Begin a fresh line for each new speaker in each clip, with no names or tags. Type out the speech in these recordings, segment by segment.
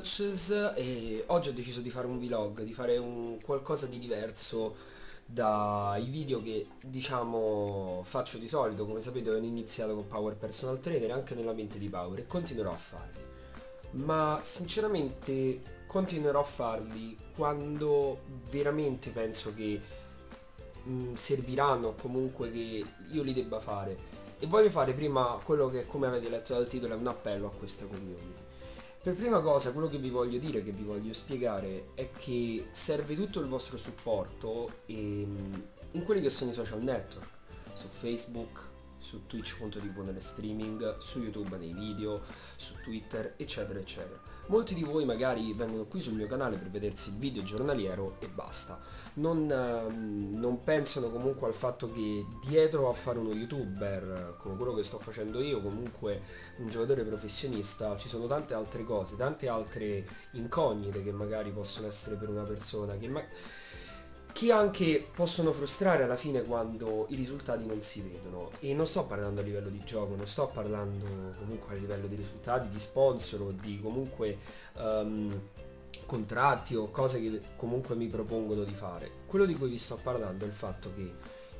Touches e oggi ho deciso di fare un vlog, di fare un qualcosa di diverso dai video che diciamo faccio di solito, come sapete ho iniziato con Power Personal Trainer anche nella mente di Power e continuerò a farli. Ma sinceramente continuerò a farli quando veramente penso che mh, mm, serviranno o comunque che io li debba fare. E voglio fare prima quello che come avete letto dal titolo è un appello a questa community per prima cosa, quello che vi voglio dire, che vi voglio spiegare, è che serve tutto il vostro supporto in, in quelli che sono i social network, su Facebook, su twitch.tv nelle streaming, su YouTube nei video, su Twitter, eccetera, eccetera. Molti di voi magari vengono qui sul mio canale per vedersi il video giornaliero e basta. Non, ehm, non, pensano comunque al fatto che dietro a fare uno youtuber come quello che sto facendo io, comunque un giocatore professionista, ci sono tante altre cose, tante altre incognite che magari possono essere per una persona che ma- che anche possono frustrare alla fine quando i risultati non si vedono. E non sto parlando a livello di gioco, non sto parlando comunque a livello di risultati, di sponsor o di comunque um, contratti o cose che comunque mi propongono di fare. Quello di cui vi sto parlando è il fatto che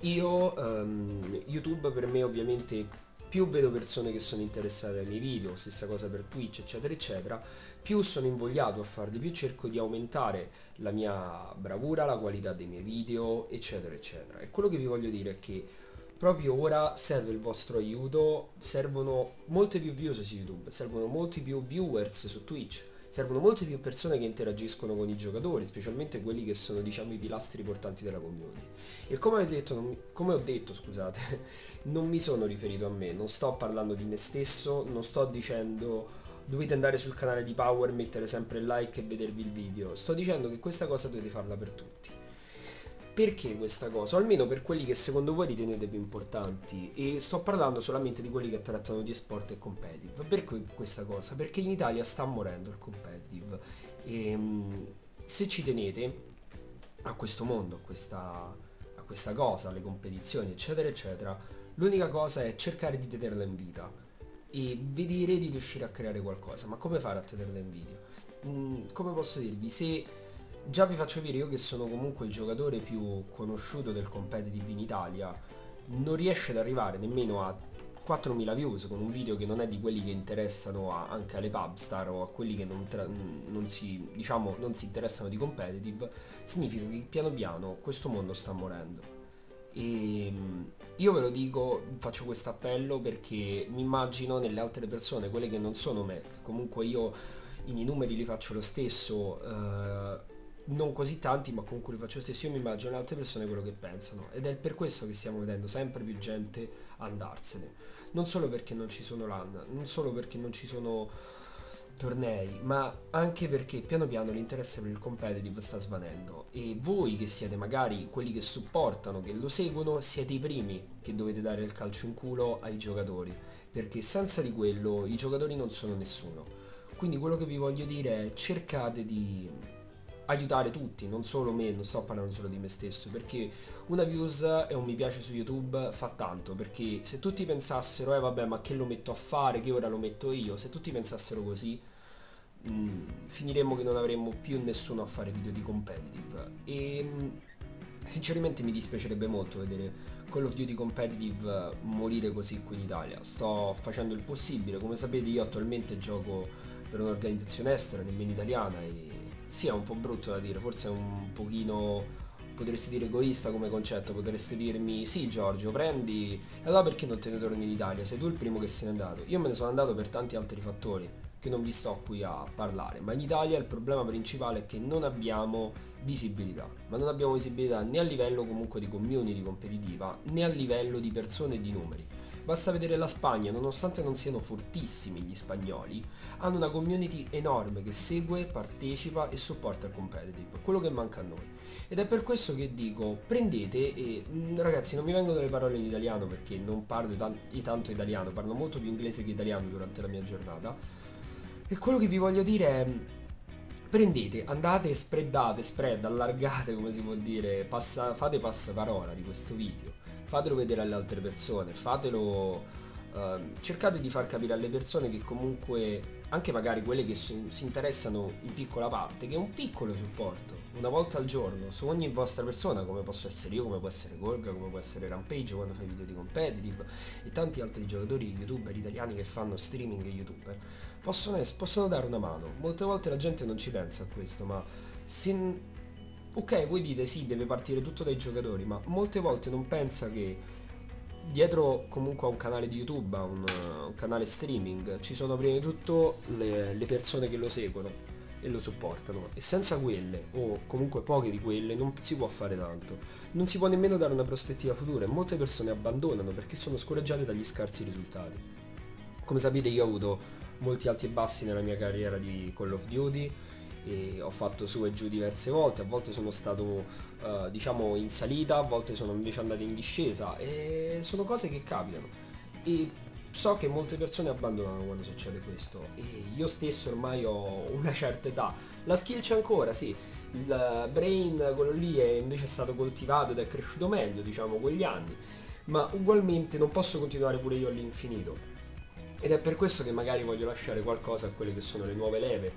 io, um, YouTube per me ovviamente più vedo persone che sono interessate ai miei video, stessa cosa per Twitch, eccetera, eccetera, più sono invogliato a farli, più cerco di aumentare la mia bravura, la qualità dei miei video, eccetera, eccetera. E quello che vi voglio dire è che proprio ora serve il vostro aiuto, servono molte più views su YouTube, servono molti più viewers su Twitch, servono molte più persone che interagiscono con i giocatori, specialmente quelli che sono diciamo i pilastri portanti della community. E come detto, non, come ho detto scusate, non mi sono riferito a me, non sto parlando di me stesso, non sto dicendo dovete andare sul canale di Power, mettere sempre like e vedervi il video, sto dicendo che questa cosa dovete farla per tutti. Perché questa cosa? O almeno per quelli che secondo voi ritenete più importanti. E sto parlando solamente di quelli che trattano di sport e competitive. Perché questa cosa? Perché in Italia sta morendo il competitive. E ehm, se ci tenete a questo mondo, a questa, a questa cosa, alle competizioni, eccetera, eccetera, l'unica cosa è cercare di tenerla in vita e vedere di riuscire a creare qualcosa. Ma come fare a tenerla in vita? Mm, come posso dirvi? Se Già vi faccio vedere io che sono comunque il giocatore più conosciuto del competitive in Italia, non riesce ad arrivare nemmeno a 4.000 views con un video che non è di quelli che interessano a, anche alle pubstar o a quelli che non, tra, non, si, diciamo, non si interessano di competitive, significa che piano piano questo mondo sta morendo. E ehm, io ve lo dico, faccio questo appello perché mi immagino nelle altre persone, quelle che non sono me, comunque io i numeri li faccio lo stesso, eh, non così tanti, ma comunque li faccio stesso. Io mi immagino altre persone quello che pensano. Ed è per questo che stiamo vedendo sempre più gente andarsene. Non solo perché non ci sono LAN, non solo perché non ci sono tornei, ma anche perché piano piano l'interesse per il competitive sta svanendo. E voi che siete magari quelli che supportano, che lo seguono, siete i primi che dovete dare il calcio in culo ai giocatori. Perché senza di quello i giocatori non sono nessuno. Quindi quello che vi voglio dire è cercate di aiutare tutti, non solo me, non sto parlando solo di me stesso, perché una views e un mi piace su YouTube fa tanto, perché se tutti pensassero, eh vabbè, ma che lo metto a fare, che ora lo metto io, se tutti pensassero così, mh, mm, finiremmo che non avremmo più nessuno a fare video di competitive. E mh, mm, sinceramente mi dispiacerebbe molto vedere Call of Duty Competitive morire così qui in Italia. Sto facendo il possibile, come sapete io attualmente gioco per un'organizzazione estera, nemmeno italiana, e sì, è un po' brutto da dire, forse è un pochino potresti dire egoista come concetto, potresti dirmi sì Giorgio prendi e allora perché non te ne torni in Italia? Sei tu il primo che se n'è andato. Io me ne sono andato per tanti altri fattori che non vi sto qui a parlare, ma in Italia il problema principale è che non abbiamo visibilità, ma non abbiamo visibilità né a livello comunque di community competitiva né a livello di persone e di numeri. Basta vedere la Spagna, nonostante non siano fortissimi gli spagnoli, hanno una community enorme che segue, partecipa e supporta il competitive, quello che manca a noi. Ed è per questo che dico, prendete e mm, ragazzi non mi vengono le parole in italiano perché non parlo tanto italiano, parlo molto più inglese che italiano durante la mia giornata. E quello che vi voglio dire è prendete, andate, spreadate, spread, allargate, come si può dire, passa, fate passaparola di questo video fatelo vedere alle altre persone, fatelo Uh, cercate di far capire alle persone che comunque, anche magari quelle che si, si interessano in piccola parte, che è un piccolo supporto, una volta al giorno, su ogni vostra persona, come posso essere io, come può essere Golga, come può essere Rampage quando fai video di competitive e tanti altri giocatori youtuber italiani che fanno streaming e youtuber, possono, possono dare una mano. Molte volte la gente non ci pensa a questo, ma se... Ok, voi dite sì, deve partire tutto dai giocatori, ma molte volte non pensa che dietro comunque a un canale di YouTube, a un, un canale streaming, ci sono prima di tutto le, le persone che lo seguono e lo supportano. E senza quelle o comunque poche di quelle non si può fare tanto. Non si può nemmeno dare una prospettiva futura e molte persone abbandonano perché sono scoraggiate dagli scarsi risultati. Come sapete io ho avuto molti alti e bassi nella mia carriera di Call of Duty ho fatto su e giù diverse volte, a volte sono stato uh, diciamo in salita, a volte sono invece andato in discesa e sono cose che capitano. E so che molte persone abbandonano quando succede questo e io stesso ormai ho una certa età, la skill c'è ancora, sì, il brain quello lì è invece stato coltivato ed è cresciuto meglio diciamo con gli anni, ma ugualmente non posso continuare pure io all'infinito. Ed è per questo che magari voglio lasciare qualcosa a quelle che sono le nuove leve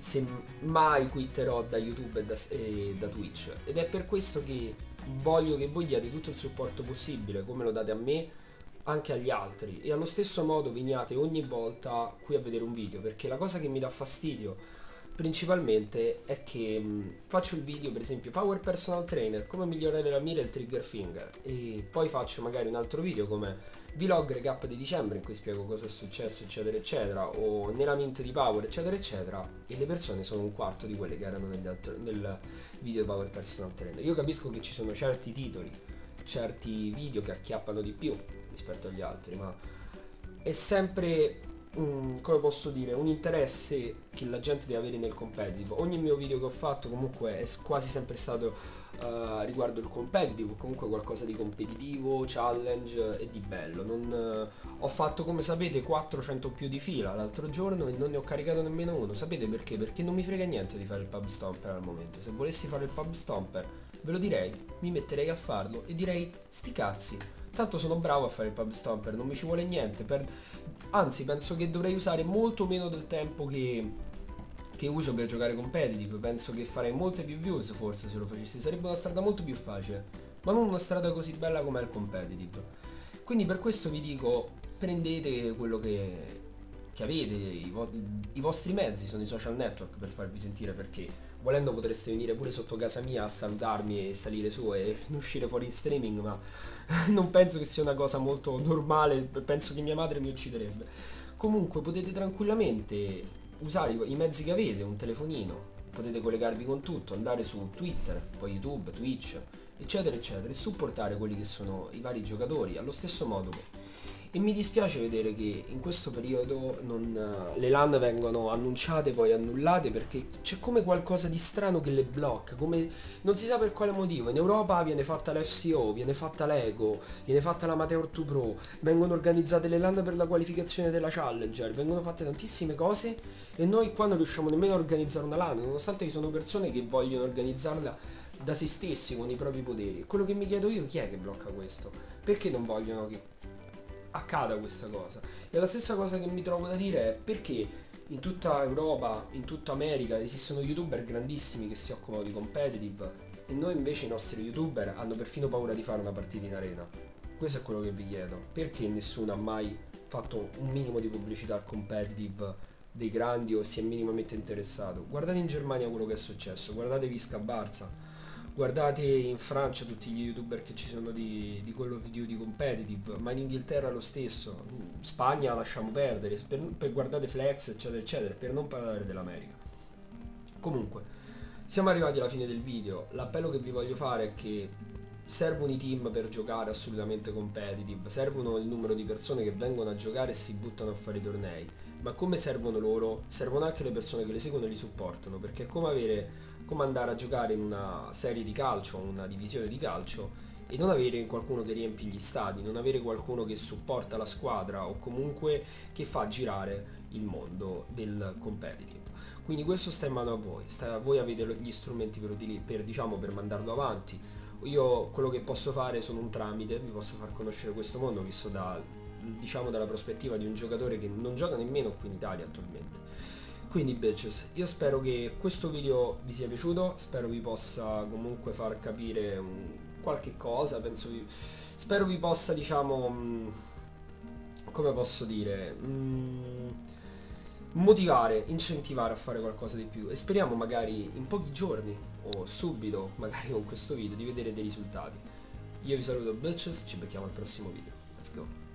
se mai quitterò da YouTube e da, e da Twitch. Ed è per questo che voglio che voi diate tutto il supporto possibile, come lo date a me, anche agli altri. E allo stesso modo veniate ogni volta qui a vedere un video, perché la cosa che mi dà fastidio principalmente è che mh, faccio il video per esempio Power Personal Trainer, come migliorare la mira e il trigger finger e poi faccio magari un altro video come vlog recap di dicembre in cui spiego cosa è successo eccetera eccetera o nella mente di Power eccetera eccetera e le persone sono un quarto di quelle che erano altro, nel video Power Personal Trainer io capisco che ci sono certi titoli certi video che acchiappano di più rispetto agli altri ma è sempre un, come posso dire, un interesse che la gente deve avere nel competitive. Ogni mio video che ho fatto comunque è quasi sempre stato uh, riguardo il competitive, comunque qualcosa di competitivo, challenge e di bello. Non, uh, ho fatto come sapete 400 più di fila l'altro giorno e non ne ho caricato nemmeno uno. Sapete perché? Perché non mi frega niente di fare il pub stomper al momento. Se volessi fare il pub stomper ve lo direi, mi metterei a farlo e direi sti cazzi Tanto sono bravo a fare il pub stomper, non mi ci vuole niente. Per... Anzi, penso che dovrei usare molto meno del tempo che, che uso per giocare competitive. Penso che farei molte più views forse se lo facessi. Sarebbe una strada molto più facile, ma non una strada così bella come il competitive. Quindi per questo vi dico, prendete quello che, che avete, i, vo- i vostri mezzi sono i social network per farvi sentire perché volendo potreste venire pure sotto casa mia a salutarmi e salire su e uscire fuori in streaming, ma non penso che sia una cosa molto normale, penso che mia madre mi ucciderebbe. Comunque potete tranquillamente usare i mezzi che avete, un telefonino, potete collegarvi con tutto, andare su Twitter, poi YouTube, Twitch, eccetera, eccetera, e supportare quelli che sono i vari giocatori allo stesso modo e mi dispiace vedere che in questo periodo non, le LAN vengono annunciate poi annullate perché c'è come qualcosa di strano che le blocca, come non si sa per quale motivo. In Europa viene fatta l'FCO, viene fatta l'Ego, viene fatta la Mateur 2 Pro, vengono organizzate le LAN per la qualificazione della Challenger, vengono fatte tantissime cose e noi qua non riusciamo nemmeno a organizzare una LAN, nonostante ci sono persone che vogliono organizzarla da se stessi con i propri poteri. Quello che mi chiedo io chi è che blocca questo? Perché non vogliono che accada questa cosa. E la stessa cosa che mi trovo da dire è perché in tutta Europa, in tutta America esistono youtuber grandissimi che si occupano di competitive e noi invece i nostri youtuber hanno perfino paura di fare una partita in arena. Questo è quello che vi chiedo. Perché nessuno ha mai fatto un minimo di pubblicità al competitive dei grandi o si è minimamente interessato? Guardate in Germania quello che è successo, guardate Visca Barza guardate in Francia tutti gli youtuber che ci sono di, di Call of Duty competitive, ma in Inghilterra lo stesso, Spagna lasciamo perdere, per, per guardate Flex eccetera eccetera, per non parlare dell'America. Comunque, siamo arrivati alla fine del video, l'appello che vi voglio fare è che servono i team per giocare assolutamente competitive, servono il numero di persone che vengono a giocare e si buttano a fare i tornei, ma come servono loro? Servono anche le persone che le seguono e li supportano, perché è come avere come andare a giocare in una serie di calcio, una divisione di calcio e non avere qualcuno che riempie gli stadi, non avere qualcuno che supporta la squadra o comunque che fa girare il mondo del competitive. Quindi questo sta in mano a voi, sta, voi avete gli strumenti per, per, diciamo, per mandarlo avanti. Io quello che posso fare sono un tramite, vi posso far conoscere questo mondo, visto da diciamo dalla prospettiva di un giocatore che non gioca nemmeno qui in Italia attualmente. Quindi bitches, io spero che questo video vi sia piaciuto, spero vi possa comunque far capire un, qualche cosa, penso vi, spero vi possa diciamo, mh, come posso dire, mh, motivare, incentivare a fare qualcosa di più e speriamo magari in pochi giorni o subito, magari con questo video, di vedere dei risultati. Io vi saluto bitches, ci becchiamo al prossimo video. Let's go.